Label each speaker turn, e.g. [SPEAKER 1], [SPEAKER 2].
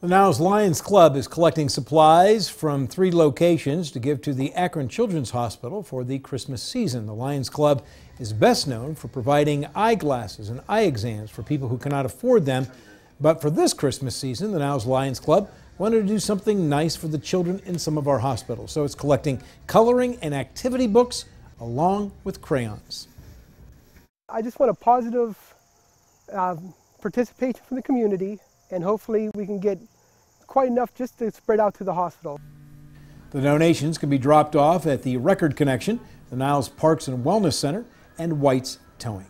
[SPEAKER 1] The Niles Lions Club is collecting supplies from three locations to give to the Akron Children's Hospital for the Christmas season. The Lions Club is best known for providing eyeglasses and eye exams for people who cannot afford them. But for this Christmas season, the Niles Lions Club wanted to do something nice for the children in some of our hospitals. So it's collecting coloring and activity books along with crayons.
[SPEAKER 2] I just want a positive uh, participation from the community and hopefully we can get quite enough just to spread out to the hospital.
[SPEAKER 1] The donations can be dropped off at the Record Connection, the Niles Parks and Wellness Center, and White's Towing.